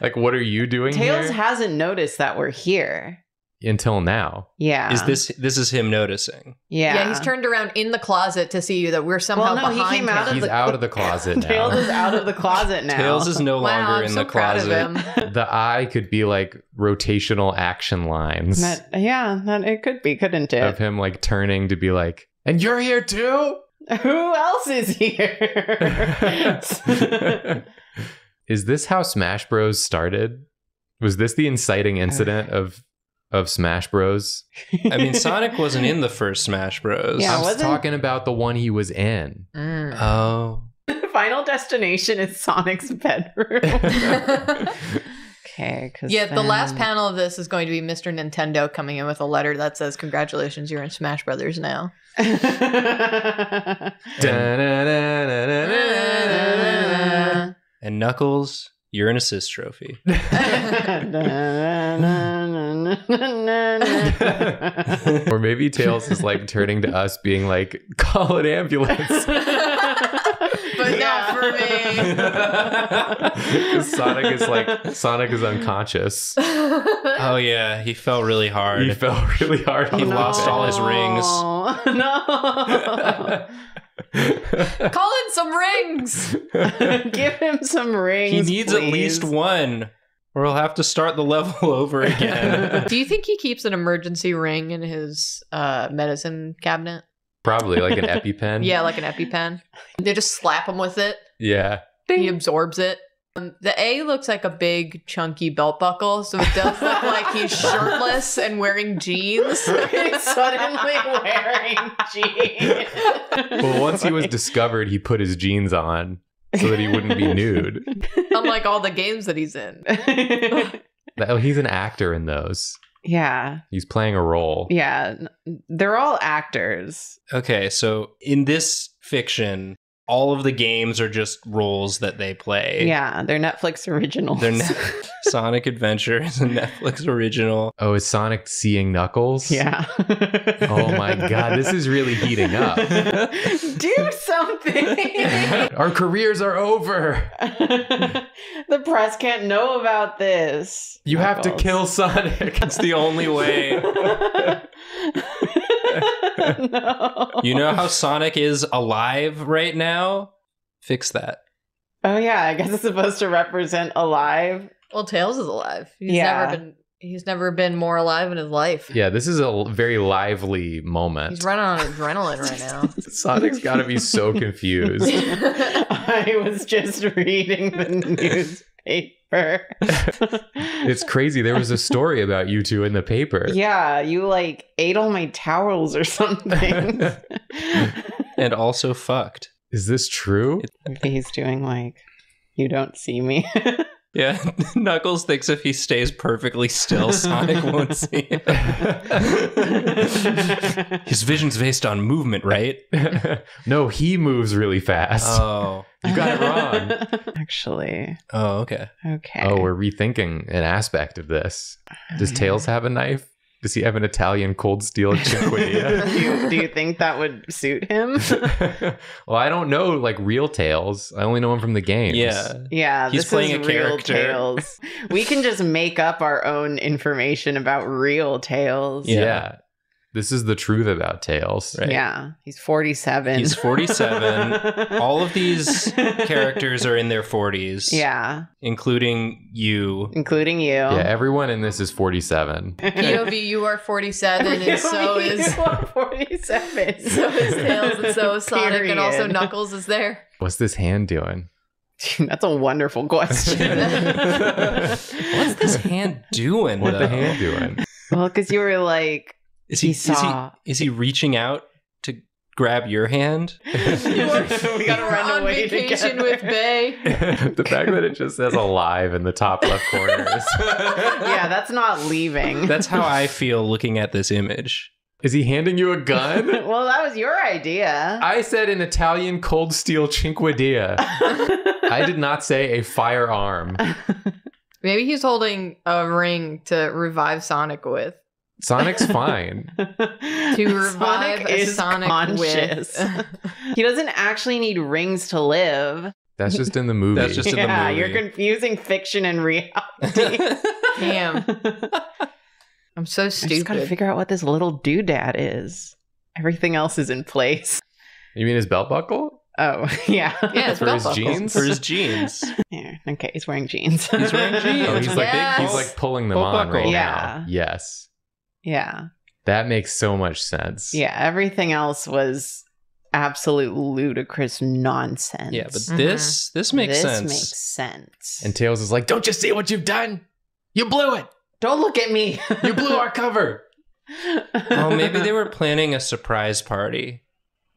like, what are you doing Tails here?" hasn't noticed that we're here. Until now, Yeah. Is this this is him noticing? Yeah. Yeah. he's turned around in the closet to see you that we're somehow Well, no, he behind came him. out of he's the- out of the closet <laughs> Tails now. is out of the closet now. Tails is no wow, longer I'm in so the proud of closet. him. <laughs> the eye could be like rotational action lines That- yeah, that, it could be, couldn't it? of him like turning to be like, "And you're here too." Who else is here? <laughs> Is this how Smash Bros started? Was this the inciting incident of of Smash Bros? <laughs> I mean, Sonic wasn't in the first Smash Bros. Yeah, I was wasn't- talking about the one he was in. Mm. Oh, <laughs> Final destination is Sonic's bedroom. <laughs> okay, because yeah, the last panel of this is going to be Mr. Nintendo coming in with a letter that says, "Congratulations, you're in Smash Brothers now." And Knuckles, you're an assist trophy. <laughs> or maybe Tails is like turning to us, being like, "Call an ambulance." <laughs> but not for me. <laughs> Sonic is like Sonic is unconscious. Oh yeah, he fell really hard. He fell really hard. He on the lost all his rings. Oh, no. Call in some rings. <laughs> Give him some rings. he needs at least one, or he'll have to start the <laughs> level over again. <laughs> Do you think he keeps an emergency ring in his uh, medicine cabinet? Probably like an EpiPen. Yeah, like an EpiPen. They just slap him with it. Yeah. He absorbs it. Um, the A looks like a big, chunky belt buckle, so it does look <laughs> like he's shirtless and wearing jeans. <laughs> He's suddenly wearing jeans. Well, once he was discovered, he put his jeans on so that he wouldn't be <laughs> nude. Unlike all the games that he's in. That- He's an actor in those. yeah, He's playing a role. yeah. They're all actors. okay, so in this fiction, all of the games are just roles that they play. Yeah, they're Netflix originals. They're ne- <laughs> Sonic Adventure is a Netflix original. Oh, is Sonic seeing Knuckles? yeah. Oh my god, this is really heating up. <laughs> Do something. Our careers are over. <laughs> the press can't know about this. You have to kill Sonic. It's the only way. <laughs> no. You know how Sonic is alive right now? Fix that. Oh yeah, I guess it's supposed to represent alive. Well, Tails is alive. He's Yeah. never been He's never been more alive in his life. Yeah, this is a very lively moment. He's running on adrenaline right now. <laughs> Sonic's got to be so confused. <laughs> I was just reading the newspaper. <laughs> It's crazy. There was a story about you two in the paper. yeah, you like ate all my towels or something. <laughs> and also fucked. Is this true? He's doing like, you don't see me. <laughs> Yeah, <laughs> Knuckles thinks if he stays perfectly still, <laughs> Sonic won't see him. <laughs> His vision's based on movement, right? no, he moves really fast. Oh, you got it wrong. Actually, oh, okay. okay. Oh, we're rethinking an aspect of this. Does oh, Tails have a knife? Does he have an Italian cold steel <laughs> do, you, do you think that would suit him? <laughs> well, I don't know like real Tails. I only know him from the games. Yeah. Yeah, He's this playing is a real character. Tails. We can just make up our own information about real Tails. Yeah. Yeah. This is the truth about Tails. Right. Yeah, he's 47. He's 47. <laughs> All of these characters are in their 40s. Yeah, Including you. including you. Yeah, everyone in this is 47. POV, you are 47, and so is are 47. <laughs> so is Tails, and so is <laughs> Sonic, and also Knuckles is there. What's this hand doing? That's a wonderful question. What's this hand doing? What the hand doing? well, because you were like, Is he, He is he is he reaching out to grab your hand? <laughs> we gotta <laughs> run on away vacation together. with Bay. <laughs> the fact that it just says alive in the top left corner is. yeah, that's not leaving. That's how I feel looking at this image. Is he handing you a gun? well, that was your idea. I said an Italian cold steel cinquedilla. I did not say a firearm. Maybe he's holding a ring to revive Sonic with. Sonic's fine. <laughs> To revive Sonic a is Sonic conscious. with. <laughs> he doesn't actually need rings to live. That's just in the movie. That's just in the yeah, movie. you're confusing fiction and reality. <laughs> Damn. I'm so stupid. I just gotta stupid. figure out what this little doodad is. Everything else is in place. You mean his belt buckle? Oh, yeah. Yeah, it's For belt his buckles. jeans? For his jeans. Yeah, Okay, he's wearing jeans. He's wearing jeans. Oh, he's like Yes. he's like pulling them Belt on buckle. right Yeah. now. Yes. Yeah. That makes so much sense. Yeah. Everything else was absolute ludicrous nonsense. Yeah, but Mhm. this this makes this sense. makes sense. And Tails is like, "Don't you see what you've done? You blew it. don't look at me. You blew our cover." <laughs> oh, maybe they were planning a surprise party. <laughs>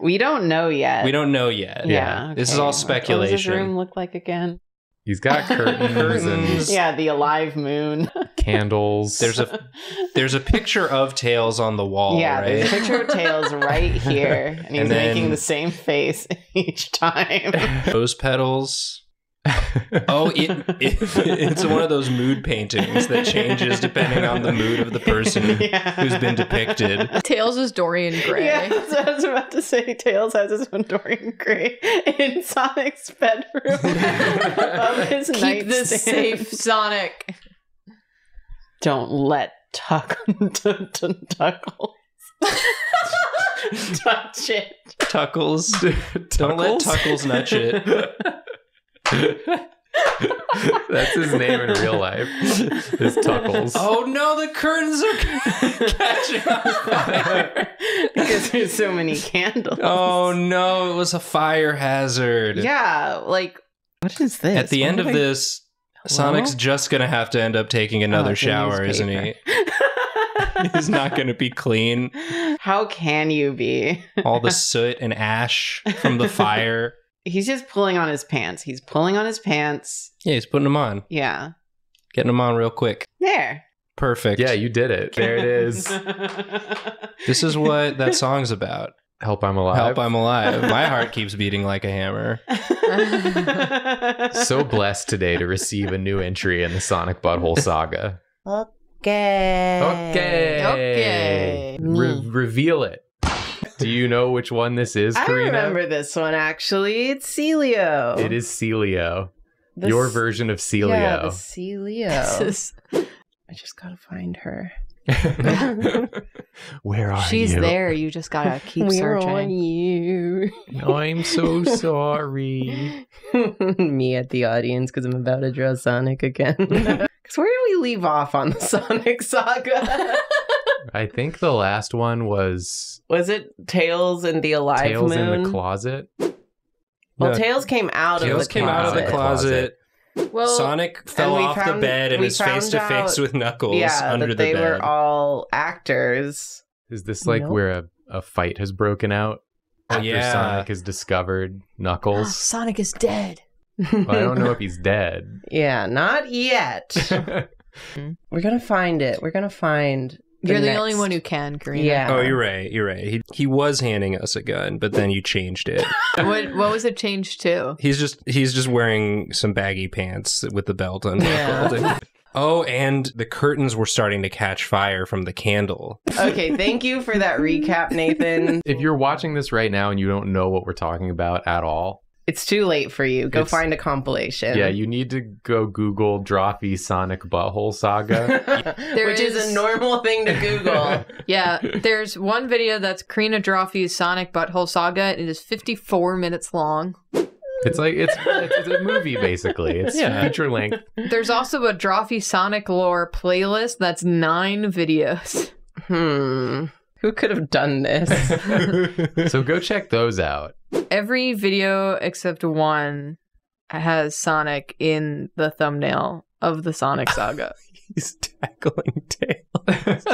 we don't know yet. We don't know yet. Yeah. This is okay. all What does his speculation. room look like again? He's got curtains, Curtains. and <laughs> Yeah, the alive moon. <laughs> candles. There's a there's a picture of Tails on the wall, yeah, there's a picture of Tails <laughs> right here, and he's And then- making the same face each time. Rose petals. Oh, it, it it's one of those mood paintings that changes depending on the mood of the person <laughs> Yeah. who's been depicted. Tails is Dorian Gray. Yeah, that's what I was about to say. Tails has his own Dorian Gray in Sonic's bedroom <laughs> above his Keep this safe, Sonic. Don't let Tuck <laughs> Tuckles touch it. Tuckles. Don't let Tuckles nudge it. <laughs> That's his name in real life. Is Tuckles. Oh no, the curtains are <laughs> catching on fire. because there's so many candles. Oh no, it was a fire hazard. yeah, like what is this? At the What end of they- this, Sonic's just gonna have to end up taking another Oh, shower, isn't he? <laughs> He's not gonna be clean. How can you be? All the soot and ash from the fire. He's just pulling on his pants. He's pulling on his pants. Yeah, he's putting them on, Yeah. getting them on real quick. There. Perfect. Yeah, you did it. There it is. <laughs> This is what that song's about. Help I'm alive. Help, I'm alive. My heart keeps beating like a hammer. <laughs> so blessed today to receive a new entry in the Sonic Butthole saga. okay. Okay. Okay. Re- reveal it. Do you know which one this is, I Karina? remember this one actually. It's Celio. It is Celio. The Your s- version of Yeah, Celio. the Celio. <laughs> This is- I just gotta find her. <laughs> Where are She's you? She's there. You just gotta <laughs> keep searching. you? I'm so sorry. Me at the audience because I'm about to draw Sonic again. Because where do we leave off on the Sonic saga? I think the last one was Was it Tails and the Alive Tails Moon? in the Closet. well, No, Tails came out Tails of the came out of the closet. closet. Well, Sonic fell we off the bed and we was face to found face out- with Knuckles Yeah, under that the they bed. were all actors. Is this like Nope. where a, a fight has broken out Oh, after yeah. Sonic has discovered Knuckles? <gasps> Sonic is dead. well, I don't know if he's dead. <laughs> Yeah, not yet. <laughs> We're gonna find it. We're gonna find. You're the next- only one who can, Karina. Yeah. Oh, you're right. You're right. He he was handing us a gun, but then you changed it. <laughs> What what was it changed to? he's just he's just wearing some baggy pants with the belt unbuckled. Yeah. <laughs> oh, and the curtains were starting to catch fire from the candle. Okay, thank you for that recap, Nathan. if you're watching this right now and you don't know what we're talking about at all, It's too late for you. Go It's- find a compilation. yeah, you need to go Google Drawfee Sonic Butthole Saga. <laughs> Which is is- a normal thing to Google. <laughs> Yeah, there's one video that's Karina Drawfee's Sonic Butthole Saga. And it is 54 minutes long. it's like it's, it's it's a movie basically. It's Yeah. feature length. There's also a Drawfee Sonic lore playlist that's nine videos. hmm. Who could have done this? <laughs> So go check those out. Every video except one has Sonic in the thumbnail of the Sonic <laughs> Saga. He's tackling Tails.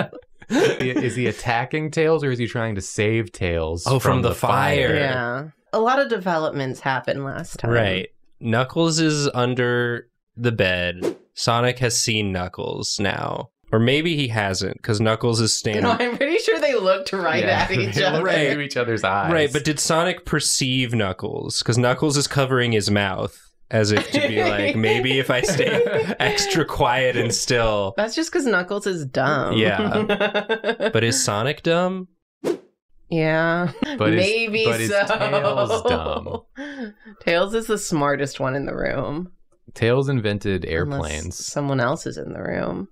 <laughs> is he attacking Tails or is he trying to save Tails? Oh, from the fire. yeah. A lot of developments happened last time. Right. Knuckles is under the bed. Sonic has seen Knuckles now. Or maybe he hasn't, because Knuckles is standing. No, I'm pretty sure they looked right Yeah, at each <laughs> they look other. into each other's eyes. Right, but did Sonic perceive Knuckles? Because Knuckles is covering his mouth as if to be like, <laughs> maybe if I stay extra quiet and still. That's just because Knuckles is dumb. Yeah. <laughs> But is Sonic dumb? yeah. But is- Maybe but is so. Tails dumb? Tails is the smartest one in the room. Tails invented unless airplanes. Someone else is in the room.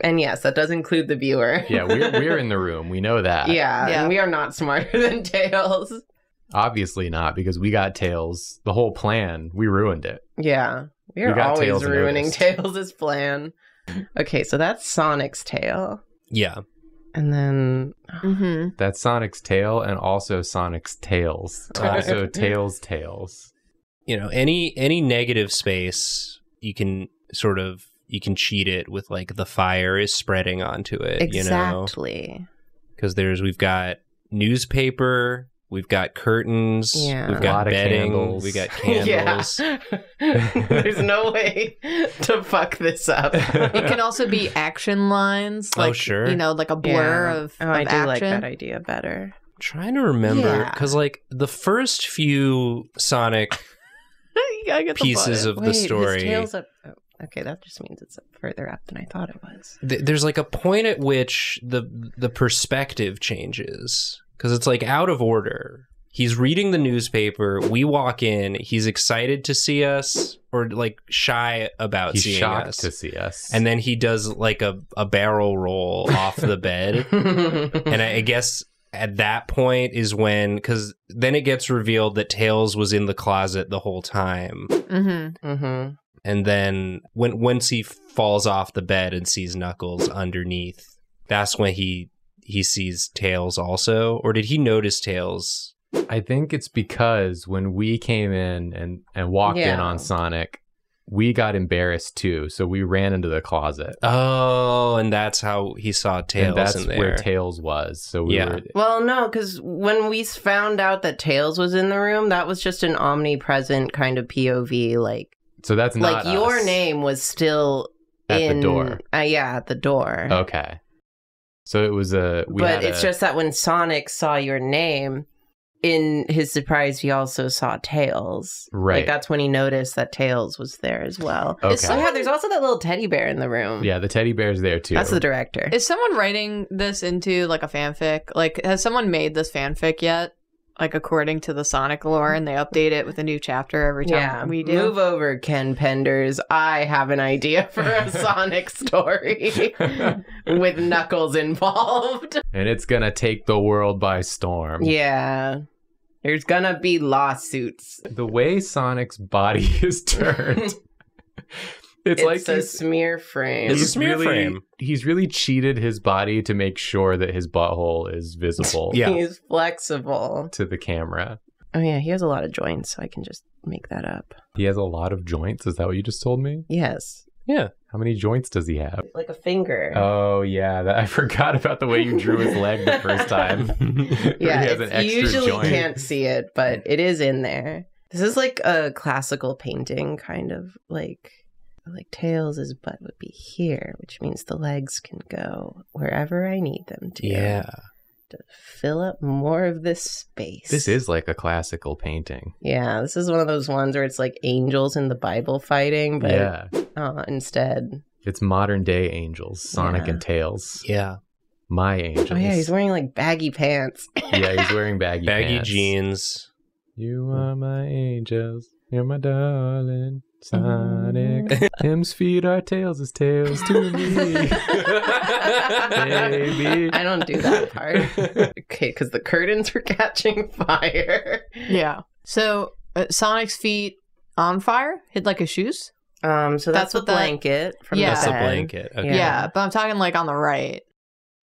And yes, that does include the viewer. <laughs> yeah, we're we're in the room. We know that. yeah, Yeah. and we are not smarter <laughs> than Tails. Obviously not because we got Tails. The whole plan, we ruined it. Yeah. We We are got always Tails ruining noticed. Tails' plan. Okay, so that's Sonic's tail. Yeah. And then hmm That's Sonic's tail and also Sonic's tails. <laughs> Also Tails tails. You know, any any negative space, you can sort of you can cheat it with like the fire is spreading onto it, you know. exactly. Because there's we've got newspaper, we've got curtains, Yeah. we've got bedding, candles. we got candles. <laughs> Yeah. <laughs> There's no way to fuck this up. <laughs> It can also be action lines, Oh, like sure. you know, like a blur Yeah. of, Oh, I do action. like that idea better. trying to remember Yeah. because like the first few Sonic you get the pieces button. of the Wait, his story, tail's up. oh, okay, that just means it's further up than I thought it was. th- there's like a point at which the the perspective changes because it's like out of order. He's reading the newspaper. We walk in. He's excited to see us, or like shy about He's seeing shocked us. to see us. and then he does like a, a barrel roll off the bed. <laughs> and I, I guess at that point is when, because then it gets revealed that Tails was in the closet the whole time. Mhm. hmm And then when once he falls off the bed and sees Knuckles underneath, that's when he he sees Tails also. Or did he notice Tails? I think it's because when we came in and, and walked in on Sonic, we got embarrassed too. So we ran into the closet. Oh, and that's how he saw Tails and that's in there. where Tails was. So we Yeah. were Well, no, because when we found out that Tails was in the room, that was just an omnipresent kind of POV. Like, so that's not like your us. name was still At the door. Uh, yeah, at the door. Okay. So it was a we but had it's a- just that when Sonic saw your name, in his surprise, he also saw Tails. Right. Like that's when he noticed that Tails was there as well. okay. Is Oh yeah, there's also that little teddy bear in the room. yeah, the teddy bear's there too. That's the director. Is someone writing this into like a fanfic? Like, has someone made this fanfic yet? Like according to the Sonic lore, and they update it with a new chapter every time yeah, we do. Move over, Ken Penders. I have an idea for a <laughs> Sonic story <laughs> with Knuckles involved. and it's gonna take the world by storm. Yeah. There's gonna be lawsuits. The way Sonic's body <laughs> is turned It's, It's, like a smear frame. It's a he's smear really, frame. He's really cheated his body to make sure that his butthole is visible Yeah. He's flexible. to the camera. Oh yeah, he has a lot of joints, so I can just make that up. He has a lot of joints. Is that what you just told me? Yes, Yeah. How many joints does he have? like a finger. Oh yeah, that, <laughs> I forgot about the way you drew his leg the first <laughs> time. <laughs> Where yeah, he has an extra you usually joint. can't see it, but it is in there. This is like a classical painting, kind of like like Tails' butt would be here, which means the legs can go wherever I need them to. Yeah. to fill up more of this space. This is like a classical painting. Yeah, this is one of those ones where it's like angels in the Bible fighting, but yeah, uh, instead. it's modern day angels, Sonic Yeah. and Tails. Yeah. My angels. Oh yeah, he's wearing like baggy pants. <laughs> yeah, he's wearing baggy Baggy pants. jeans. You are my angels. You're my darling. Sonic. Him's feet are tails' is tails to me. Baby. I don't do that part. Okay, because the curtains were catching fire. Yeah. So uh, Sonic's feet on fire, hit like his shoes. Um, so that's, That's the what that- blanket from Yeah. the That's a bed. blanket. Okay. Yeah. Yeah. but I'm talking like on the right.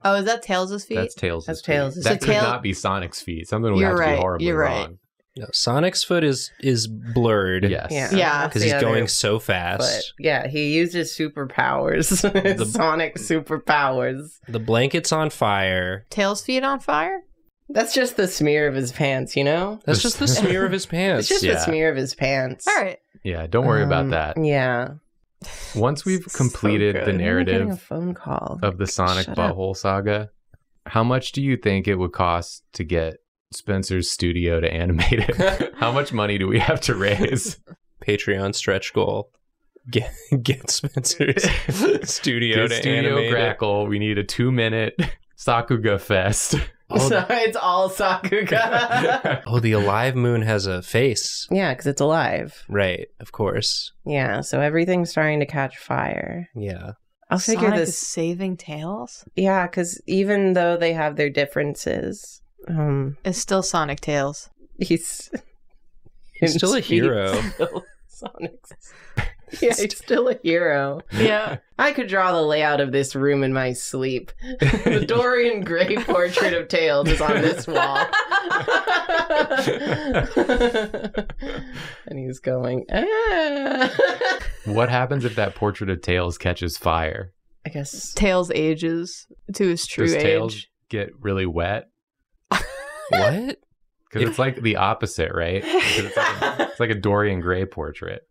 Oh, is that Tails' feet? That's Tails' That's feet. Tails' That feet. could So Tail- not be Sonic's feet. Something would You're have to right, be horribly you're right. wrong. No, Sonic's foot is is blurred. Yes. Yeah, Yeah. Because the he's going so foot. fast. Yeah, he uses his superpowers. <laughs> The- Sonic superpowers. The blanket's on fire. Tails' feet on fire? That's just the smear of his pants, you know? That's just the <laughs> smear of his pants. It's just yeah. the smear of his pants. All right. Yeah, don't worry about Um, that. Yeah. Once <laughs> we've completed good. the I'm a narrative phone call. of the Sonic Shut up. Butthole Saga, how much do you think it would cost to get Spencer's studio to animate it? <laughs> how much money do we have to raise? Patreon stretch goal. Get get Spencer's <laughs> studio Get to Studio animate it. Grackle, we need a two minute Sakuga Fest. Oh, <laughs> so it's all Sakuga. oh, the alive moon has a face. yeah, because it's alive. Right, of course. Yeah, so everything's starting to catch fire. Yeah. I'll figure Sonic is this. saving Tails? Yeah, because even though they have their differences, um, It's still Sonic Tails. he's <laughs> He's still a <laughs> hero. still Sonic's. <laughs> Yeah, he's still a hero. Yeah. I could draw the layout of this room in my sleep. the Dorian Gray portrait of Tails is on this wall. and he's going, ah. what happens if that portrait of Tails catches fire? I guess. Tails ages to his true Does age. Tails get really wet? What? <laughs> Because it's like the opposite, right? It's like, a, <laughs> it's like a Dorian Gray portrait.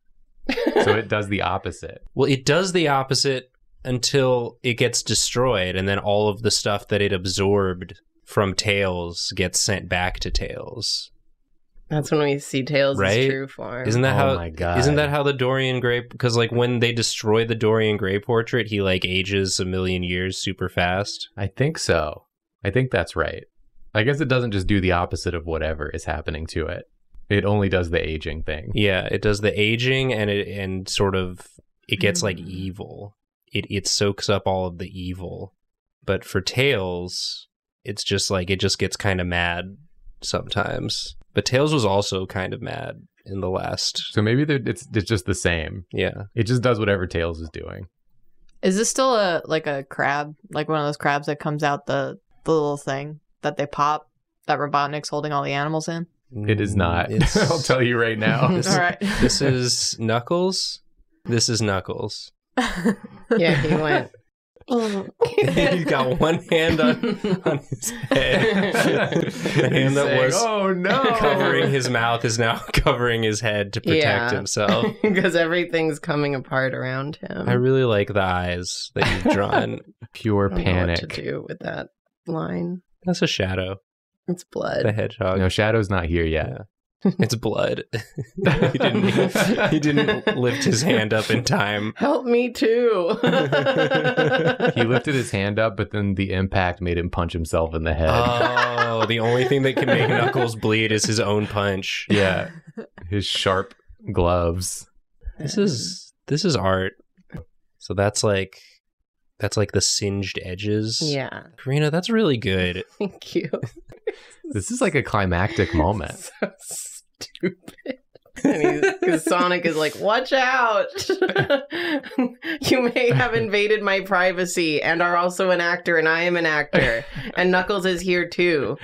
So it does the opposite. Well, it does the opposite until it gets destroyed, and then all of the stuff that it absorbed from Tails gets sent back to Tails. That's when we see Tails' Right? true form. Isn't that Oh how? my God. Isn't that how the Dorian Gray? Because like when they destroy the Dorian Gray portrait, he like ages a million years super fast. I think so. I think that's right. I guess it doesn't just do the opposite of whatever is happening to it. It only does the aging thing. Yeah, it does the aging and it and sort of it gets like Mm. evil. It it soaks up all of the evil. But for Tails, it's just like it just gets kind of mad sometimes. But Tails was also kind of mad in the last. So maybe it's it's just the same. Yeah. It just does whatever Tails is doing. Is this still a like a crab? Like one of those crabs that comes out the the little thing that they pop that Robotnik's holding all the animals in? It is not. Mm, <laughs> I'll tell you right now. <laughs> This- all right. <laughs> this is Knuckles. This is Knuckles. yeah, he went. He's got one hand on, on his head. the hand He's that saying, was oh no, covering his mouth is now covering his head to protect Yeah. himself. Because everything's coming apart around him. I really like the eyes that you've drawn. pure I don't know what to do with that line. That's a shadow. It's blood. The blood. hedgehog. No, Shadow's not here yet. Yeah. <laughs> It's blood. <laughs> he didn't. <laughs> He didn't lift his hand up in time. Help me too. He lifted his hand up, but then the impact made him punch himself in the head. Oh, the only thing that can make Knuckles bleed is his own punch. yeah, his sharp gloves. This is this is art. So that's like that's like the singed edges. yeah. Karina, that's really good. <laughs> Thank you. This is like a climactic <laughs> moment. So stupid. Because Sonic is like, watch out. <laughs> you may have invaded my privacy and are also an actor, and I am an actor. And Knuckles is here too.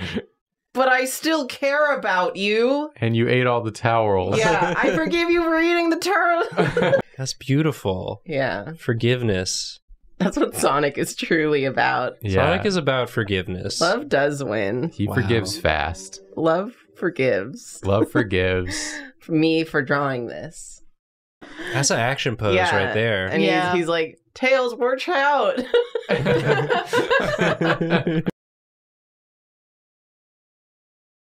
But I still care about you. And you ate all the towels. Yeah, I forgive you for eating the turtle. That's beautiful. yeah, Forgiveness. That's what Sonic is truly about. yeah. Sonic is about forgiveness. Love does win. he Wow. forgives fast. Love forgives Love <laughs> forgives. me for drawing this. That's an action pose Yeah. right there. And Yeah. he's, he's like, Tails, watch out. <laughs> <laughs>